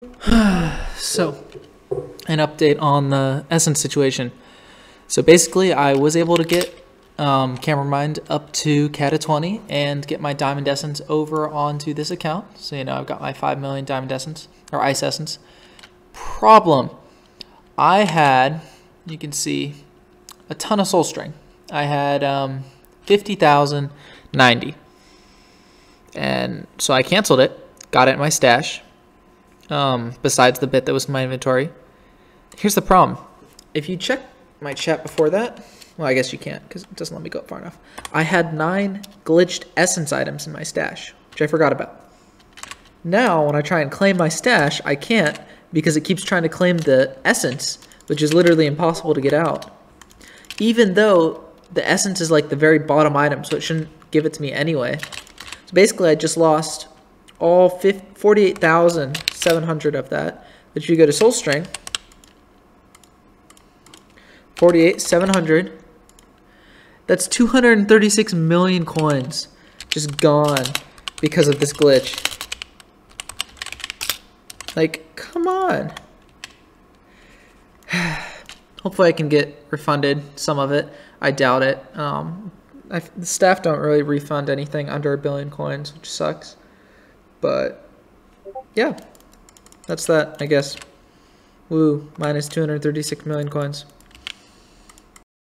so, an update on the Essence situation. So basically, I was able to get um, Camera Mind up to Cata 20 and get my Diamond Essence over onto this account. So, you know, I've got my 5 million Diamond Essence, or Ice Essence. Problem. I had, you can see, a ton of Soul String. I had um, 50,090. And so I canceled it, got it in my stash, um, besides the bit that was in my inventory. Here's the problem. If you check my chat before that, well, I guess you can't because it doesn't let me go up far enough. I had nine glitched essence items in my stash, which I forgot about. Now, when I try and claim my stash, I can't because it keeps trying to claim the essence, which is literally impossible to get out. Even though the essence is like the very bottom item, so it shouldn't give it to me anyway. So basically, I just lost all 48,700 of that. But you go to Soul String, 48,700. That's 236 million coins just gone because of this glitch. Like, come on. Hopefully I can get refunded some of it. I doubt it. Um, I, the staff don't really refund anything under a billion coins, which sucks. But, yeah. That's that, I guess. Woo, minus 236 million coins.